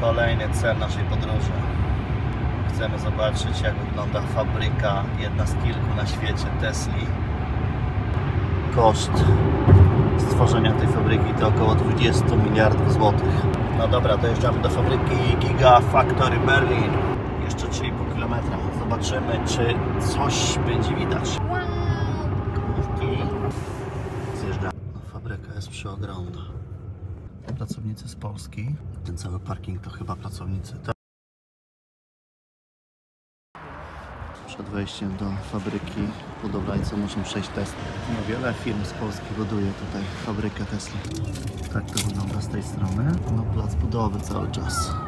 Kolejny cel naszej podróży. Chcemy zobaczyć, jak wygląda fabryka, jedna z kilku na świecie Tesli. Koszt stworzenia tej fabryki to około 20 miliardów złotych. No dobra, dojeżdżamy do fabryki Gigafactory Berlin. Jeszcze 3,5 km. Zobaczymy, czy coś będzie widać. Zjeżdżamy. No, fabryka jest przeogromna. Pracownicy z Polski. Ten cały parking to chyba pracownicy. To... Przed wejściem do fabryki budowlańcy muszą przejść test. No, wiele firm z Polski buduje tutaj fabrykę Tesla. Tak to wygląda z tej strony. No plac budowy cały czas.